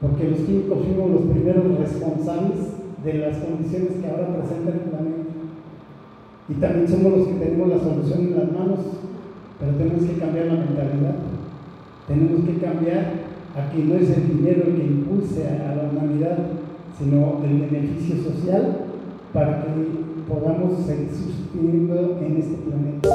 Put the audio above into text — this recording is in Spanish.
porque los químicos fuimos los primeros responsables de las condiciones que ahora presenta el planeta. Y también somos los que tenemos la solución en las manos, pero tenemos que cambiar la mentalidad. Tenemos que cambiar a que no es el dinero el que impulse a la humanidad, sino el beneficio social para que podamos seguir subsistiendo en este planeta.